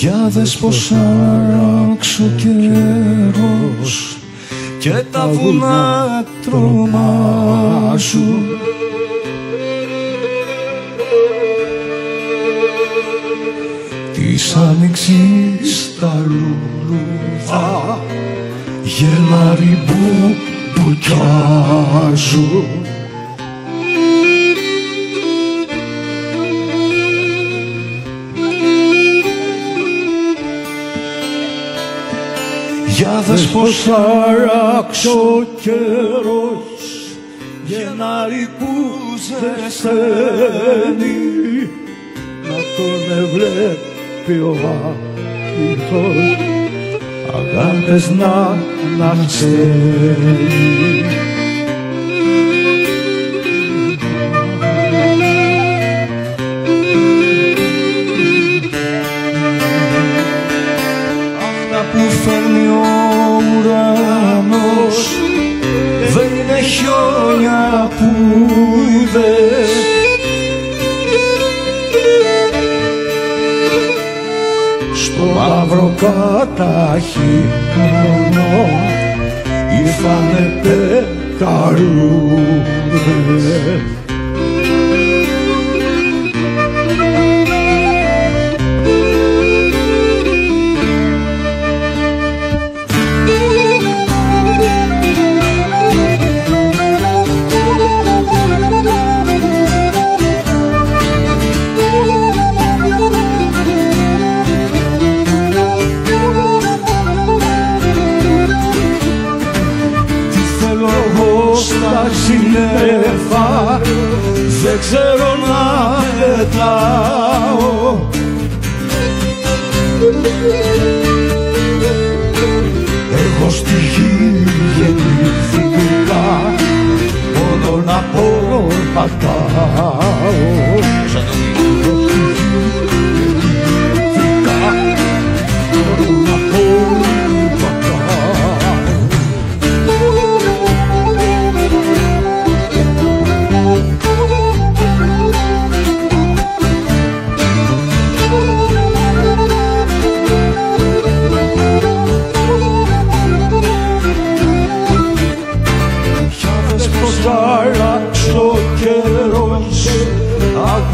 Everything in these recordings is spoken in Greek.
Για δες πως άραξε ο καιρός και τα βουνά τρομάζουν. Της άνοιξης τα λουλούδα γελάρι που μπουκιάζουν. Για δες πως άραξε ο καιρός Γενάρη που ζεσταίνει να τον βλέπει ο άρχιτος Αγάπες να να ξέρει στο μαύρο καταχύμωνο ήρθανε πεκαρούδες στα σύννεφα Δεν ξέρω να πετάω. Εγώ στη γη γεννήθηκα Μόνο να περπατάω Γεννήθηκα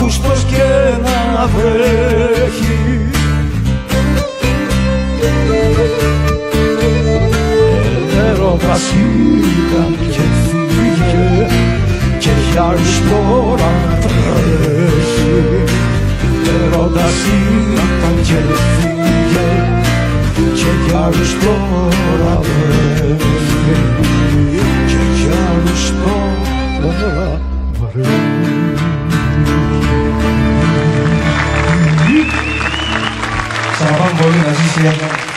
Αύγουστος και να βρέχει. Έρωτας ήταν και φύγε και για άλλους τώρα τρέχει. Έρωτας ήταν και φύγε και για άλλους τώρα βρέχει. Και για άλλους τώρα βρέχει 小方国运来谢谢